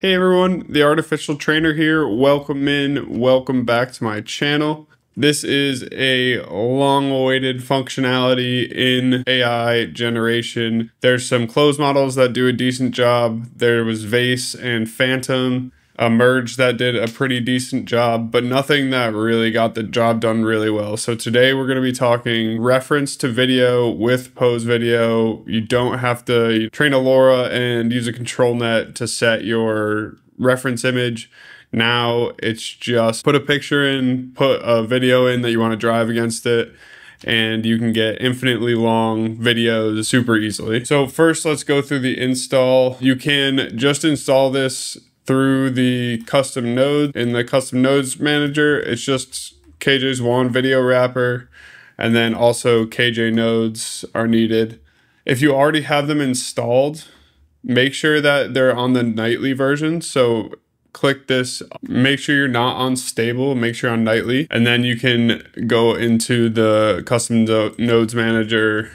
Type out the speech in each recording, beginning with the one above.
Hey everyone, the ArtOfficial Trainer here. Welcome in, welcome back to my channel. This is a long awaited functionality in AI generation. There's some closed models that do a decent job. There was VACE and Phantom a merge that did a pretty decent job, but nothing that really got the job done really well. So today we're going to be talking reference to video with pose video. You don't have to train a LoRA and use a control net to set your reference image. Now it's just put a picture in, put a video in that you want to drive against it, and you can get infinitely long videos super easily. So first let's go through the install. You can just install this through the custom node in the custom nodes manager. It's just KJ's Wan video wrapper and then also KJ nodes are needed. If you already have them installed, make sure that they're on the nightly version. So click this, make sure you're not on stable, make sure on nightly, and then you can go into the custom nodes manager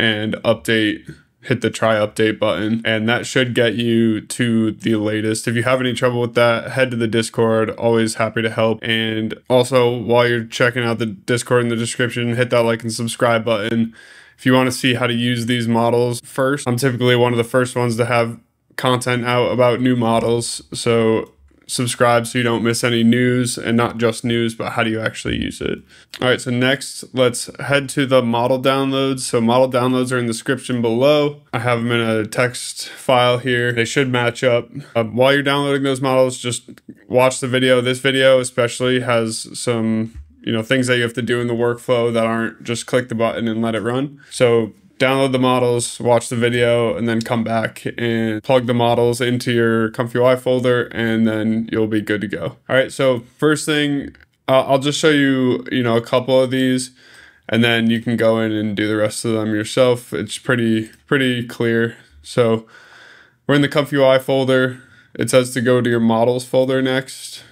and update hit the try update button and that should get you to the latest. If you have any trouble with that, head to the Discord. Always happy to help. And also, while you're checking out the Discord in the description, hit that like and subscribe button. If you want to see how to use these models first, I'm typically one of the first ones to have content out about new models. So subscribe so you don't miss any news and not just news, but how do you actually use it? All right, so next let's head to the model downloads. So model downloads are in the description below. I have them in a text file here. They should match up. Uh, while you're downloading those models, just watch the video. This video especially has some you know things that you have to do in the workflow that aren't just click the button and let it run. So download the models, watch the video, and then come back and plug the models into your Comfy UI folder, and then you'll be good to go. All right, so first thing, uh, I'll just show you, you know, a couple of these, and then you can go in and do the rest of them yourself. It's pretty, pretty clear. So we're in the Comfy UI folder. It says to go to your models folder next.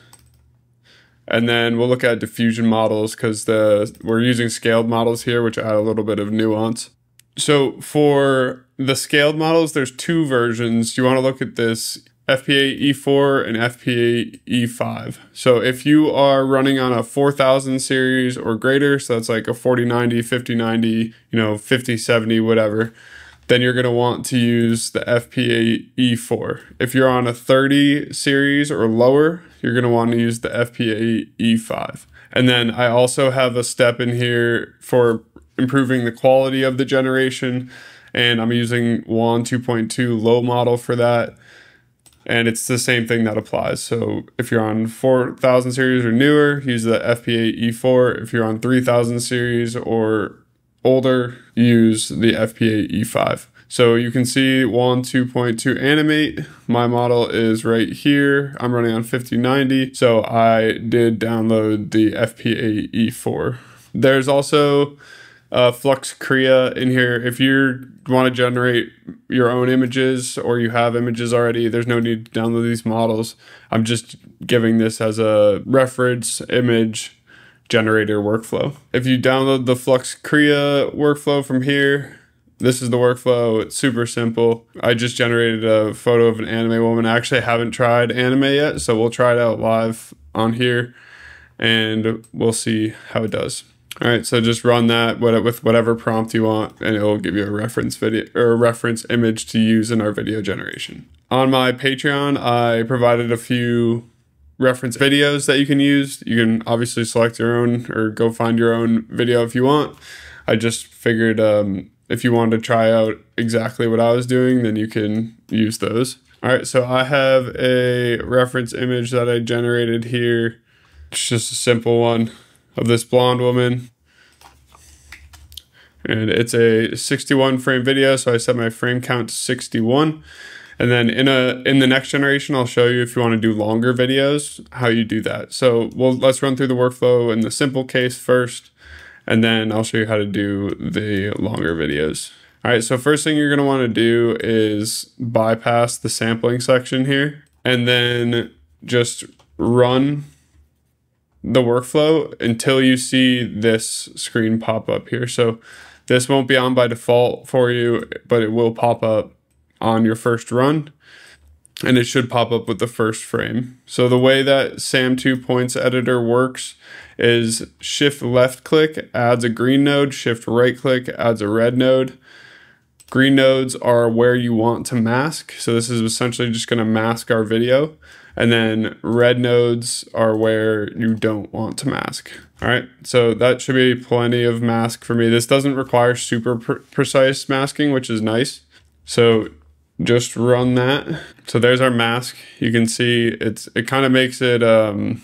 And then we'll look at diffusion models because the we're using scaled models here, which add a little bit of nuance. So for the scaled models, there's two versions. You want to look at this FP8 E4 and FP8 E5. So if you are running on a 4000 series or greater, so that's like a 4090, 5090, you know, 5070, whatever, then you're going to want to use the FP8 E4. If you're on a 30 series or lower, you're going to want to use the FP8 E5. And then I also have a step in here for improving the quality of the generation. And I'm using WAN 2.2 low model for that. And it's the same thing that applies. So if you're on 4000 series or newer, use the FP8 E4. If you're on 3000 series or older, use the FP8 E5. So you can see WAN 2.2 animate. My model is right here. I'm running on 5090. So I did download the FP8 E4. There's also uh, Flux Krea in here. If you want to generate your own images or you have images already, there's no need to download these models. I'm just giving this as a reference image generator workflow. If you download the Flux Krea workflow from here, this is the workflow. It's super simple. I just generated a photo of an anime woman. I actually haven't tried anime yet, so we'll try it out live on here and we'll see how it does. All right, so just run that with whatever prompt you want, and it'll give you a reference video or a reference image to use in our video generation. On my Patreon, I provided a few reference videos that you can use. You can obviously select your own or go find your own video if you want. I just figured um, if you wanted to try out exactly what I was doing, then you can use those. All right, so I have a reference image that I generated here. It's just a simple one of this blonde woman. And it's a 61 frame video, so I set my frame count to 61. And then in a in the next generation, I'll show you if you want to do longer videos, how you do that. So well, let's run through the workflow in the simple case first, and then I'll show you how to do the longer videos. All right, so first thing you're gonna wanna do is bypass the sampling section here, and then just run the workflow until you see this screen pop up here. So this won't be on by default for you, but it will pop up on your first run. and it should pop up with the first frame. So the way that SAM 2 points editor works is shift left click adds a green node, shift right click adds a red node. Green nodes are where you want to mask. So this is essentially just going to mask our video. And then red nodes are where you don't want to mask. All right, so that should be plenty of mask for me. This doesn't require super pr precise masking, which is nice. So just run that. So there's our mask. You can see it's it kind of makes it um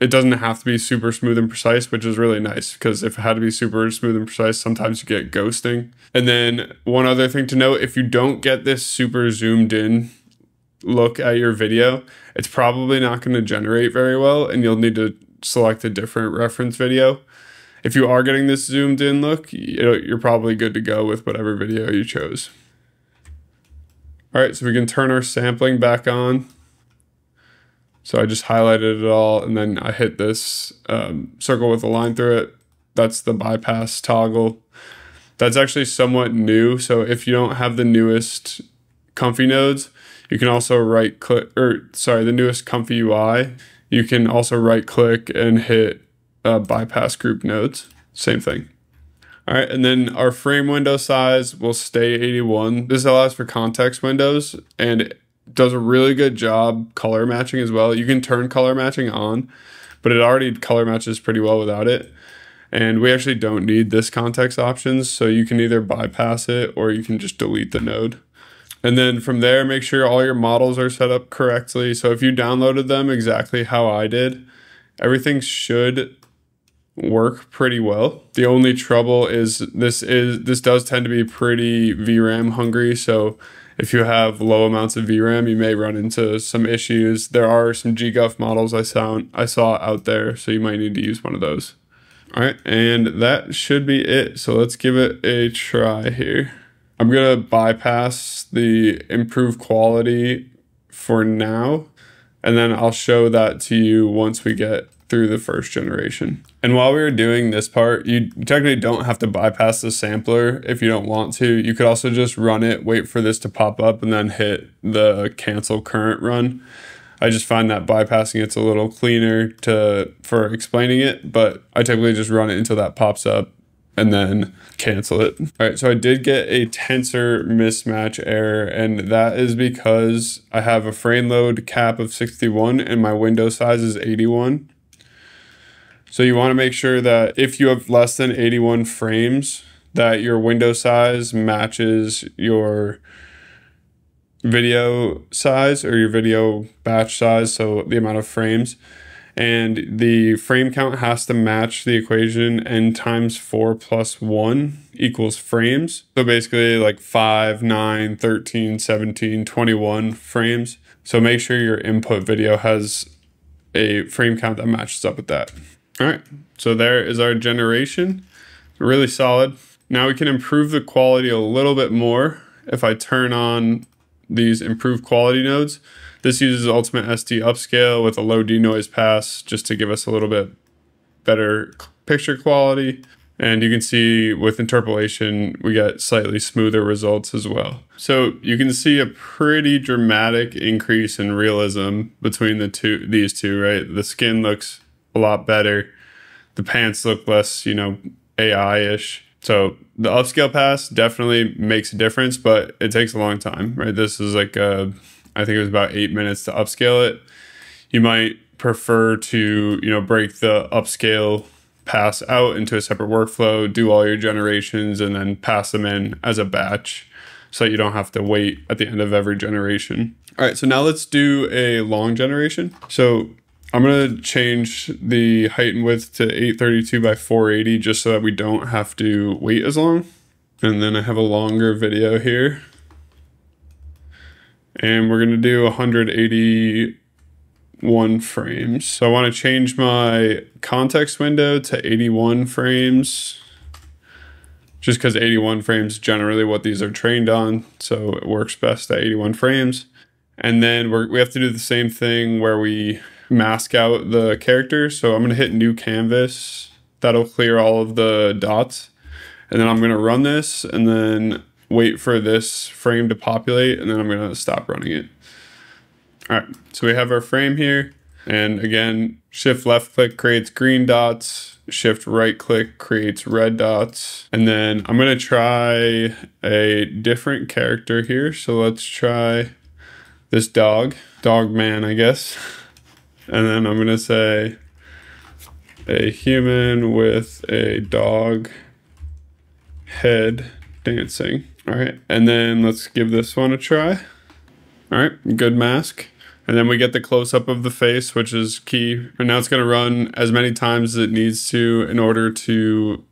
it doesn't have to be super smooth and precise, which is really nice because if it had to be super smooth and precise, sometimes you get ghosting. And then one other thing to note, if you don't get this super zoomed in look at your video, it's probably not going to generate very well and you'll need to select a different reference video. If you are getting this zoomed in look, you're probably good to go with whatever video you chose. All right, so we can turn our sampling back on. So I just highlighted it all and then I hit this um, circle with a line through it. That's the bypass toggle. That's actually somewhat new. So if you don't have the newest comfy nodes, you can also right click, or sorry, the newest comfy UI. You can also right click and hit uh, bypass group nodes. Same thing. All right, and then our frame window size will stay 81. This allows for context windows and does a really good job color matching as well. You can turn color matching on, but it already color matches pretty well without it. And we actually don't need this context options, so you can either bypass it or you can just delete the node. And then from there, make sure all your models are set up correctly. So if you downloaded them exactly how I did, everything should work pretty well. The only trouble is this is this does tend to be pretty VRAM hungry, so if you have low amounts of VRAM, you may run into some issues. There are some GGUF models I saw I saw out there, so you might need to use one of those. All right, and that should be it. So let's give it a try here. I'm gonna bypass the improved quality for now, and then I'll show that to you once we get through the first generation. And while we were doing this part, you technically don't have to bypass the sampler if you don't want to. You could also just run it, wait for this to pop up, and then hit the cancel current run. I just find that bypassing it's a little cleaner to for explaining it, but I typically just run it until that pops up and then cancel it. All right, so I did get a tensor mismatch error, and that is because I have a frame load cap of 61 and my window size is 81. So you want to make sure that if you have less than 81 frames, that your window size matches your video size or your video batch size, so the amount of frames. And the frame count has to match the equation n times 4 plus 1 equals frames. So basically like 5, 9, 13, 17, 21 frames. So make sure your input video has a frame count that matches up with that. All right, so there is our generation. Really solid. Now we can improve the quality a little bit more if I turn on these improved quality nodes. This uses Ultimate SD upscale with a low denoise pass just to give us a little bit better picture quality. And you can see with interpolation, we get slightly smoother results as well. So you can see a pretty dramatic increase in realism between the two, these two, right? The skin looks a lot better. The pants look less, you know, AI-ish. So the upscale pass definitely makes a difference, but it takes a long time, right? This is like a, I think it was about eight minutes to upscale it. You might prefer to, you know, break the upscale pass out into a separate workflow, do all your generations, and then pass them in as a batch so that you don't have to wait at the end of every generation. All right, so now let's do a long generation. So I'm to change the height and width to 832 by 480 just so that we don't have to wait as long. And then I have a longer video here. And we're going to do 181 frames. So I want to change my context window to 81 frames just because 81 frames generally what these are trained on. So it works best at 81 frames. And then we we have to do the same thing where we mask out the character. So I'm going to hit new canvas. That'll clear all of the dots. And then I'm going to run this and then wait for this frame to populate and then I'm to stop running it. All right, so we have our frame here. And again, shift left click creates green dots, shift right click creates red dots. And then I'm gonna try a different character here. So let's try this dog, dog man, I guess. And then I'm gonna say a human with a dog head dancing. All right, and then let's give this one a try. All right, good mask. And then we get the close up of the face, which is key. And now it's going to run as many times as it needs to in order to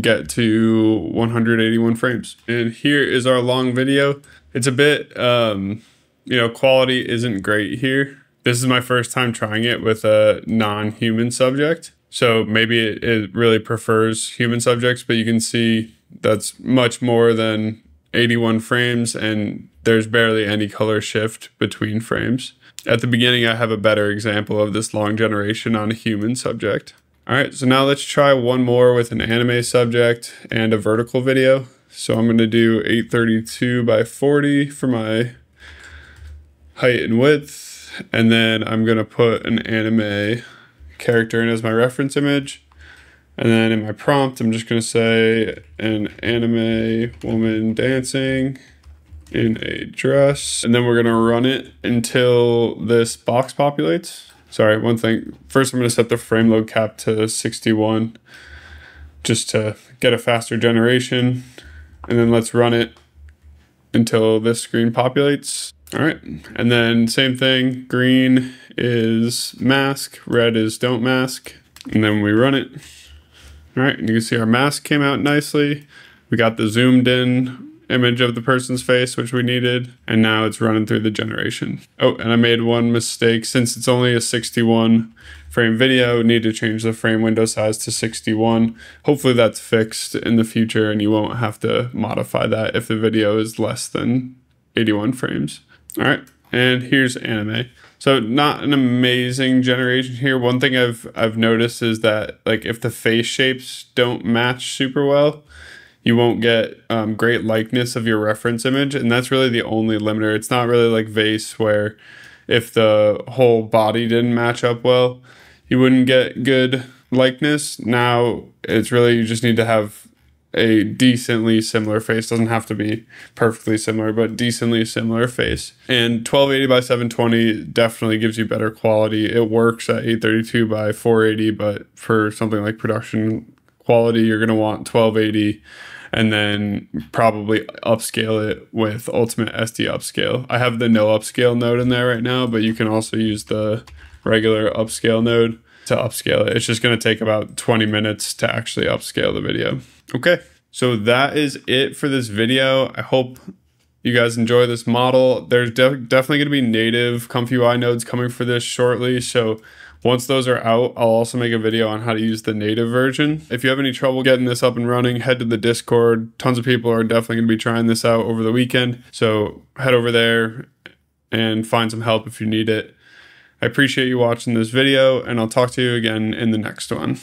get to 181 frames. And here is our long video. It's a bit, um, you know, quality isn't great here. This is my first time trying it with a non human subject. So maybe it, it really prefers human subjects, but you can see that's much more than 81 frames and there's barely any color shift between frames. At the beginning, I have a better example of this long generation on a human subject. All right, so now let's try one more with an anime subject and a vertical video. So I'm gonna do 832 by 40 for my height and width. And then I'm gonna put an anime character in as my reference image. And then in my prompt, I'm just gonna say an anime woman dancing in a dress. And then we're gonna run it until this box populates. Sorry, one thing. First, I'm gonna set the frame load cap to 61 just to get a faster generation. And then let's run it until this screen populates. All right, and then same thing, green is mask, red is don't mask, and then we run it. All right, and you can see our mask came out nicely. We got the zoomed in image of the person's face, which we needed, and now it's running through the generation. Oh, and I made one mistake. Since it's only a 61 frame video, need to change the frame window size to 61. Hopefully that's fixed in the future and you won't have to modify that if the video is less than 81 frames. All right, and here's anime. So not an amazing generation here. One thing I've I've noticed is that like if the face shapes don't match super well, you won't get um, great likeness of your reference image. And that's really the only limiter. It's not really like VACE where if the whole body didn't match up well, you wouldn't get good likeness. Now it's really, you just need to have a decently similar face. Doesn't have to be perfectly similar, but decently similar face. And 1280 by 720 definitely gives you better quality. It works at 832 by 480, but for something like production quality, you're going to want 1280 and then probably upscale it with Ultimate SD Upscale. I have the no upscale node in there right now, but you can also use the regular upscale node to upscale it. It's just going to take about 20 minutes to actually upscale the video. Okay, so that is it for this video. I hope you guys enjoy this model. There's de definitely going to be native Comfy UI nodes coming for this shortly, so once those are out, I'll also make a video on how to use the native version. If you have any trouble getting this up and running, head to the Discord. Tons of people are definitely going to be trying this out over the weekend. So head over there and find some help if you need it. I appreciate you watching this video, and I'll talk to you again in the next one.